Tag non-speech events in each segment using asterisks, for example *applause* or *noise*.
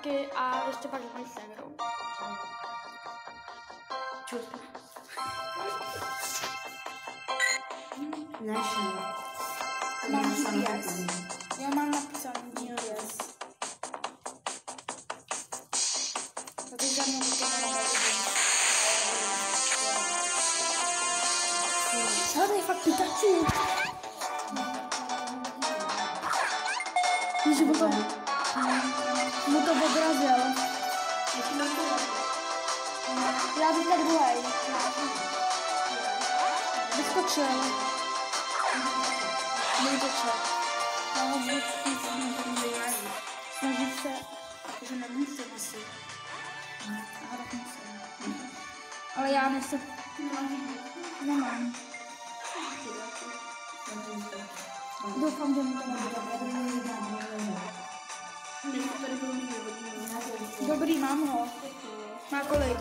budou hledat taky a ještě pak mají segrou. Našel. Mám GPS. Já mám napsaný GPS. Tady za mnou Co to je fakt Pikachu? Já bych tak druhý. Vyskočil. Nevytočil. Já ho. Snažit se, že nemusím asi. Aha, tak musím. Ale já nechci. Nemám. Doufám, že mu to nebude. Dobrý, mám ho. Má kolik?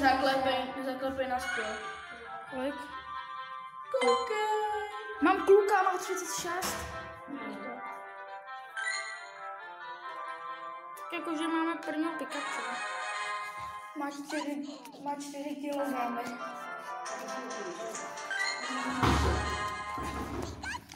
Zaklepej, zaklepej na sklo. Kolik? Koukej. Mám kluka, má 36. Tak jakože máme prvního Pikachu. Má 4, má 4 kilogramy. Ach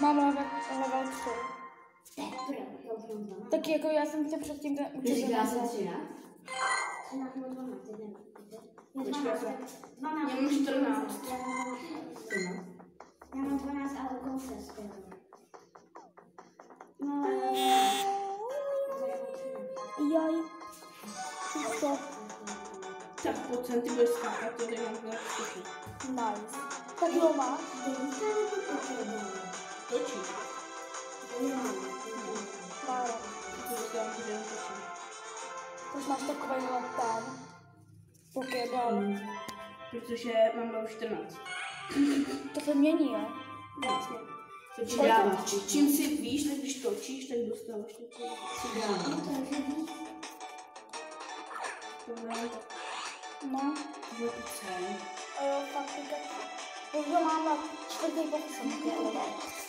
Mám level, level 3. Tak jako já jsem tě předtím ten učil. Já jsem 13. Já mám 14. Já mám 12, ale dokonce skoro. No, Jaj. Co? Tak pojď sem, ty budeš skákat, to nemám na všichni. Nice. Tak jo máš? Točí. To točí. Už máš takový ten Pokéball. Protože mám level 14. To se mění, jo? Vlastně. Co Přidáváš. čím, si víš, tak když točíš, tak dostáváš takový. Tohle No. je to. A jo, fakt Pikachu. Už ho mám na čtvrtý pokus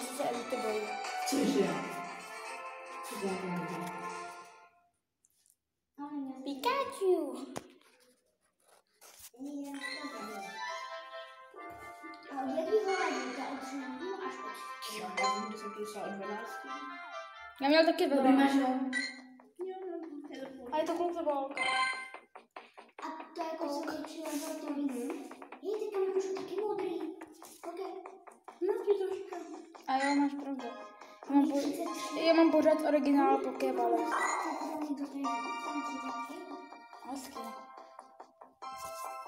jsem kupoval. A sice Elite Boy. Cože? Pikachu! Jo, já vím, že jsem to dostala od 12. Já měl taky Dobrý, vedle. máš no, je to A je to kluzovolka. A to jako se zlepšilo za to víc. Jej, teďka můžu taky modrý. Ok. No, ti to říkám. A jo, máš pravdu. Já mám, po, já mám pořád originál Pokéball. Hezky.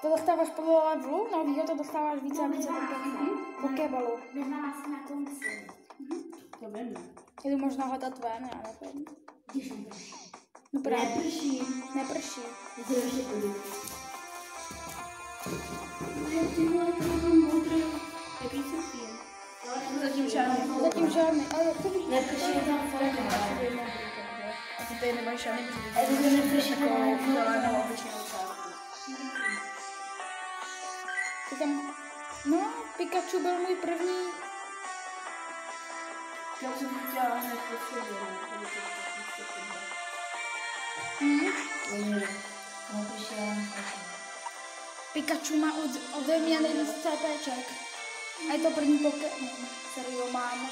To dostáváš podle levelu, no víš, to dostáváš více a více Poké- Pokéballu. Neznala se na konci. To vím. Jdu možná hledat ven, já nevím. Neprší. No právě. Neprší. Neprší. Já se ještě podívám. Zatím žádný. Zatím žádný, ale to bych... Neprší je tam fotka. A ty tady nemáš žádný neprší to Takovou obyčejnou čárku. Ty tam... No, Pikachu byl můj první... Já jsem to dělala hned po sobě. no, Hm? Fotka. Pikachu má od, ode mě nejvíc CPček. A je to první Pokémon, který ho mám.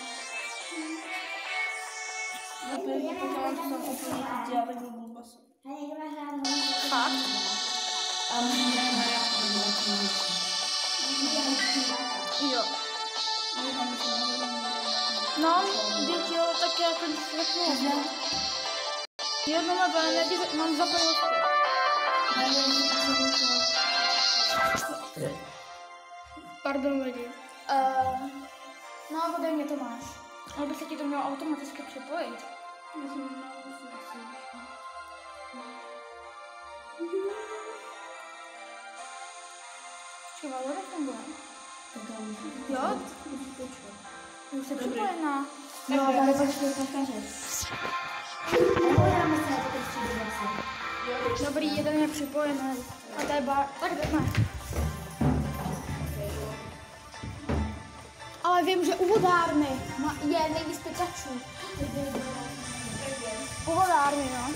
No, první Pokémon, co jsem úplně dělala, tak byl Bulbasaur. Fakt? A můžeme Jo. No, teď jo, tak já ten světlo. Jedno na planetě mám zapojenou Pardon lidi. Mě to máš. Ale by se ti to mělo automaticky připojit. Počkej, ale nefunguje. Jo? Už je připojená. No, tady počkej, pokaže. Se. Dobrý, jeden je připojený. A to je bar. Tak jdeme. Ale vím, že u vodárny je nejvíc pikačů. U vodárny, no.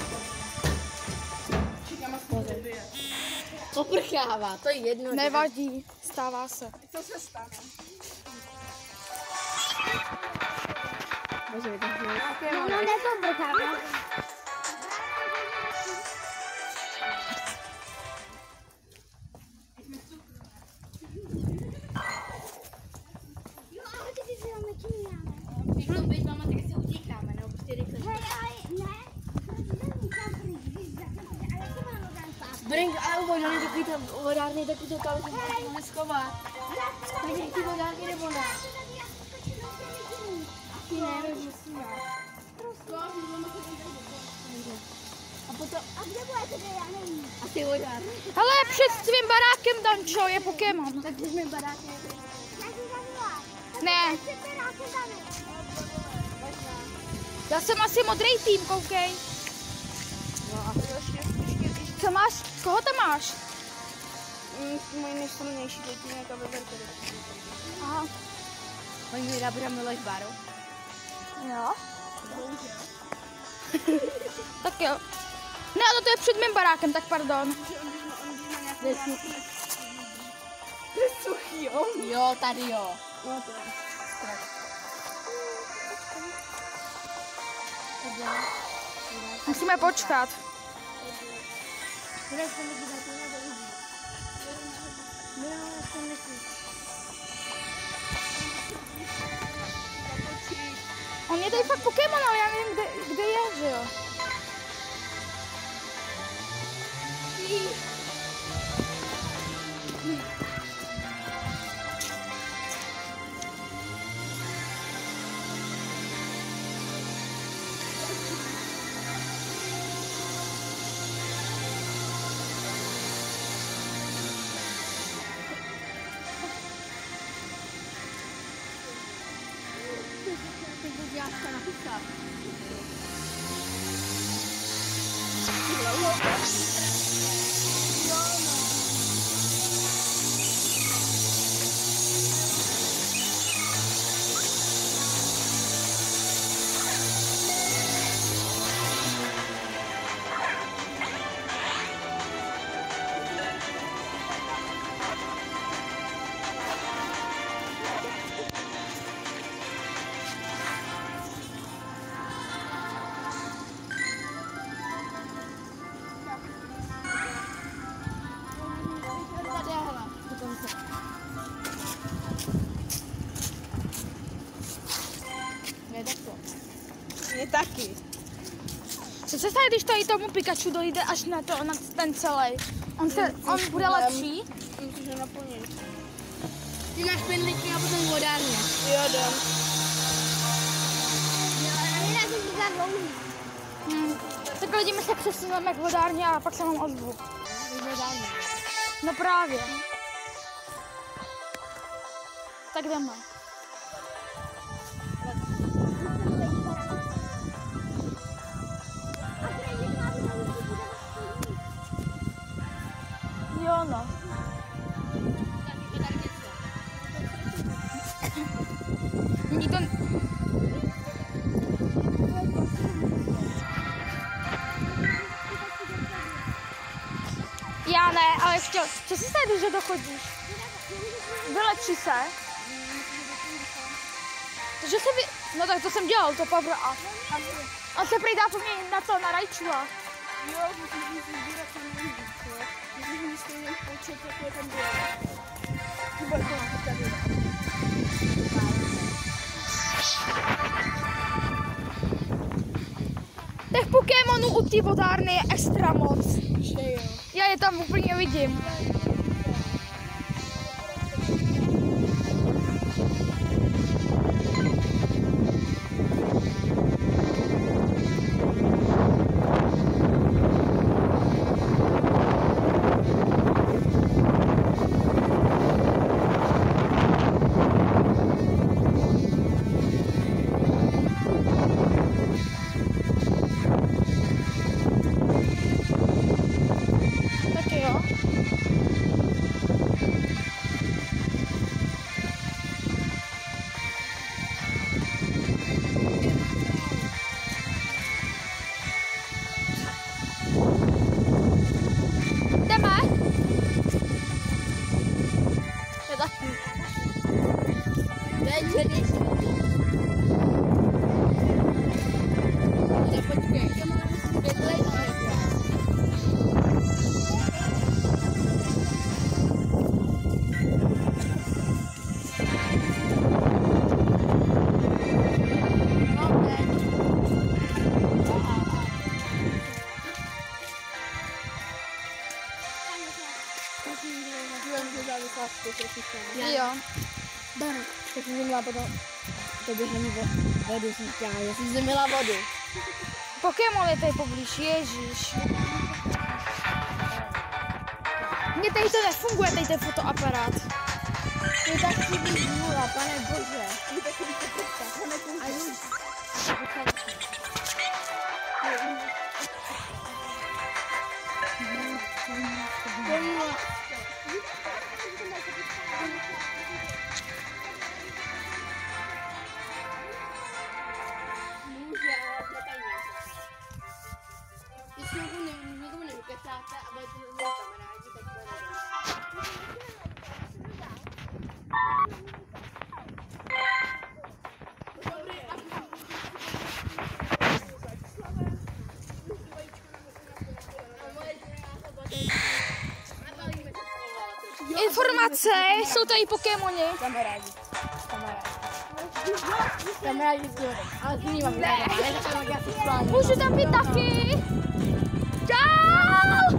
Poprchává, to je jedno. Nevadí, stává se. Co se stane? Bože, takže... No, no, nepobrkáme. Jo, vodárny takový to tam, že to neschovat. Takže ty vodárny nebo ne? Ty musíme. A potom, A kde budete, já nevím. a ty vodárny. Hele, před svým barákem Dančo je Pokémon. Tak když mi barák je, jsem. Ne, tam já jsem asi modrý tým, koukej. Co máš? Koho tam máš? Můj nejslavnější dětník a veverky. Aha, Oni mi dá bude Miloš Báro. jo. tak jo. Ne, ale to je před mým barákem, tak pardon. Je suchý. Jo? Jo, tady jo. No to je. Musíme počkat. On je tady fakt Pokémon, ale já nevím, kde, kde je, že Co se stane, když tady tomu Pikachu dojde až na to, na ten celý? On, se, on bude lepší? Musíš ho naplnit. Ty máš pendliky a potom vodárně. Jo, jdem. Hmm. Tak lidi, my se přesuneme k vodárně a pak se vám ozvu. No právě. Tak jdeme. Jo no. Ní to... Já ne, ale ještě, co se stane, že dochodíš? Vylepší se. Že se vy... No tak to jsem dělal, to power up. On se prý dá na to, na Rajčula. Jo, musíš mít vybírat co to tady. Těch Pokémonů u té vodárny je extra moc. Že jo. Já je tam úplně vidím. Měla potom, to během vo- vodu jsem chtěla, já jsem zemila vodu. Pokémon je tady poblíž, ježíš. Mně tady to nefunguje, tady ten fotoaparát. Je tak chybí nula, pane bože. Je tak chybí to A Informace, jsou tady Pokémoni. Kamarádi. Kamarádi. Kamarádi. Ale s nimi mám ne. Můžu tam být taky. Čau!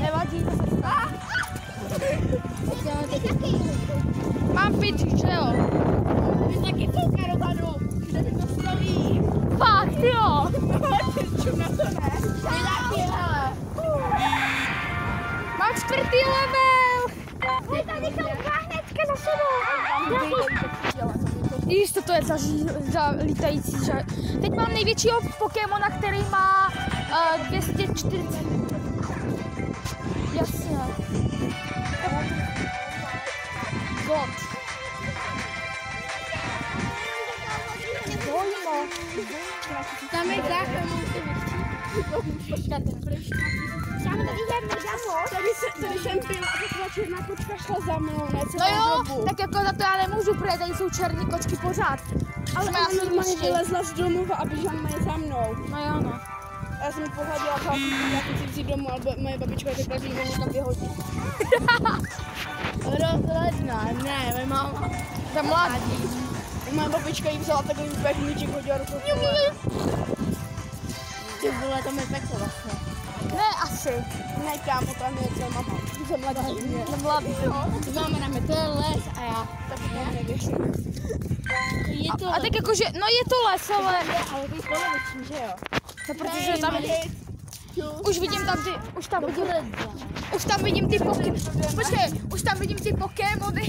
Nevadí, to se stane. Mám pít, že jo? Vy taky. Kde mi to stojí? Fakt jo. Čum na to ne. Vy taky, hele. Mám čtvrtý level. Je tady jsou hnedka za sebou. Jisto to je za, za lítající ža... Teď mám největšího Pokémona, který má uh, 240. Jasně. God. Dojmo. Tam je záchranný. Tady se, jsem byla a taková černá kočka šla za mnou, ne No jo, tak jako za to já nemůžu, protože tady jsou černé kočky pořád. Ale ona asi normálně ještě. vylezla z domova a běžela normálně za mnou. No jo, no. Já jsem pohladila, chápu, já chci vzít domů, ale moje babička je řekla, že ji tam vyhodí. *laughs* Rozhodná, ne, moje máma. To je mladý. Moje babička jí vzala takový pevníček, hodila. Ty vole, tam je peklo vlastně. Ne, asi. Ne, kámo, tam je celá mama. Ty jsem mladá. To mladý. To znamená, to je les a já tak to nevěřím. Je to A tak jakože, no je to les, ale... ale to je poloviční, že jo? No protože tam... Už vidím tam ty, už tam vidím, už tam vidím ty pokémony. Počkej, už tam vidím ty pokémony.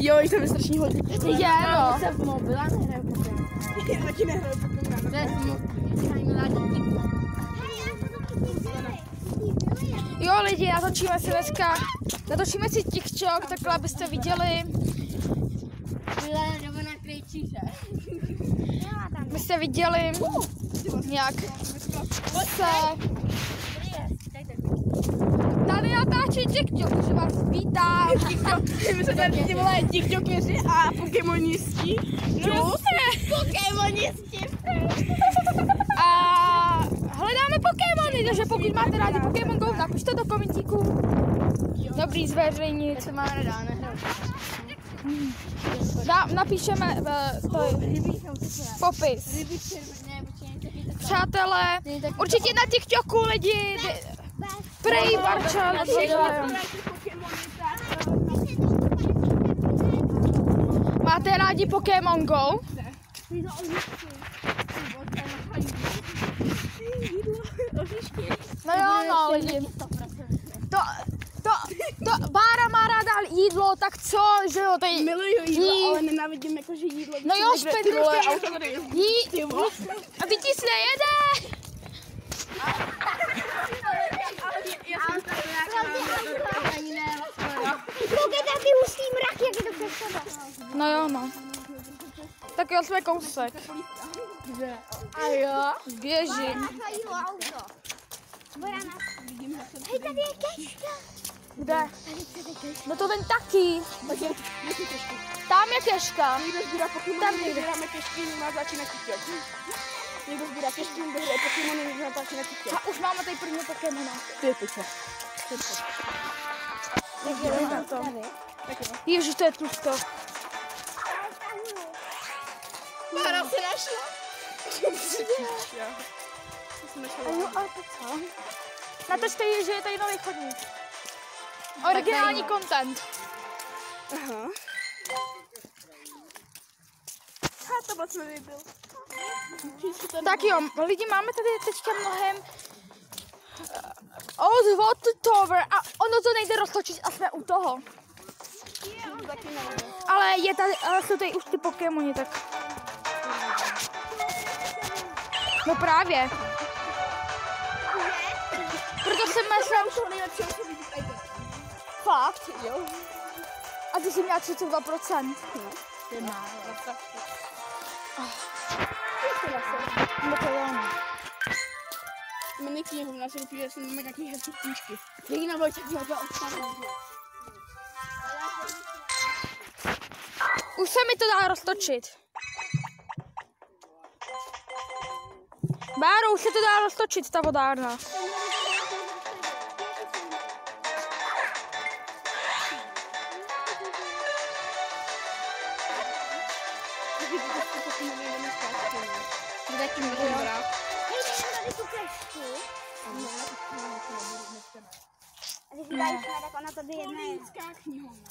Jo, je strašně hodně. Je, no. se v mobile nehraju Pokémon. Jo lidi, natočíme si dneska, natočíme si TikTok, takhle abyste viděli. Krejčíře. Byste viděli, jak se tady natáčí TikTok, že vás vítám. My se tady ty vole TikTokeři a Pokémonisti. No, Pokémonisti. A hledáme Pokémony, takže pokud máte rádi Pokémon Go, napište do komentíků. Dobrý zveřejnit. To má ráda. Dá, napíšeme uh, to je popis. Přátelé. Určitě na TikToku lidi. Prej Barča. Máte rádi Pokémon Go? No jo, no lidi. To, to, to, Bára má ráda jídlo, tak co, že jo, tady Miluju jídlo, jí, ale nenávidím jakože jídlo. No jo, jezdí. jí, a ty ti se nejede. Na ty hustý mraky, jak je to sebe. No jo, no. Tak jo, jsme kousek. A jo? Běžím. Auto. Borana. Hej, tady je keška. Kde? No to ten taky. Tam je keška. Někdo sbírá Pokémony, Tam my někde. sbíráme kešky, má začíná TikTok. Někdo sbírá kešky, někdo hraje Pokémony, někdo natáčí na TikTok. A už máme tady první Pokémona. Ty piče. Tak jo, na to. Ježiš, to je tlusto. Mára se našla. Jo, a to co? Natočte, že je tady nový chodník. Originální content. Aha. Ha, to moc byl. Tak jo, lidi, máme tady teďka mnohem Water Tower a ono to nejde roztočit a jsme u toho. Ale je tady, ale jsou tady už ty Pokémoni, tak... No právě. Proto jsem myslel, To fakt. Jo. A ty jsi měla 32%. Ty má, No to jo. no. Na se že jsem mega knihy hezké knížky. Jediná Vojtěch měla dva obsahy. Už se mi to dá roztočit. Báro, už se to dá roztočit, ta vodárna. Ona jedna je. Lidská knihovna.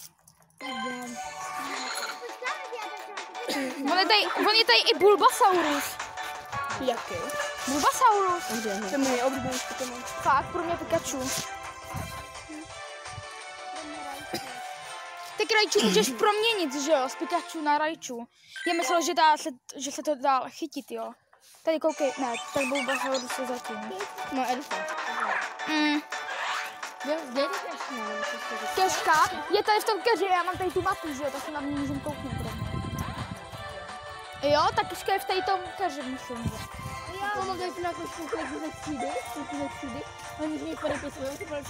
On je tady, on je tady i Bulbasaurus. Jaký? Bulbasaurus. To je můj oblíbený Pokémon. Fakt, pro mě Pikachu. Ty Raichu můžeš proměnit, že jo, z Pikachu na Raichu. Já myslel, že, dá se, že se to dá chytit, jo. Tady koukej, ne, tak Bulbasaurus je zatím. No, Elfa. Mm. Kde je to Keška je tady v tom keři, já mám tady tu mapu, že jo, tak se na mě můžem kouknout. Jo, tak keška je v tady tom keři, myslím. že. Mám tady na to spoustu ze třídy, spoustu ze třídy. Oni proč se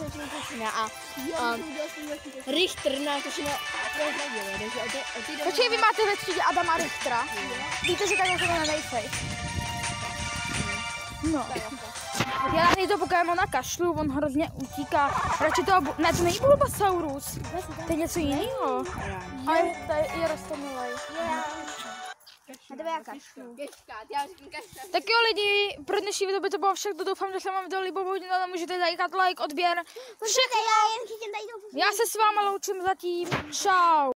to počíná a um, Richter ty, o ty Počkej, vy máte ve třídě Adama Richtera. Víte, že tak jako na Nejfej. No. Já na to Pokémona kašlu, on hrozně utíká. Radši to, bu- ne, to není Bulbasaurus. To je něco jiného. Ale to je, je rostomilej. A tebe jaká? Tak jo lidi, pro dnešní video by to bylo všechno. Doufám, že se vám video líbilo. Pokud ne, můžete dát like, odběr. Všechno. Já Já se s váma loučím zatím. Čau.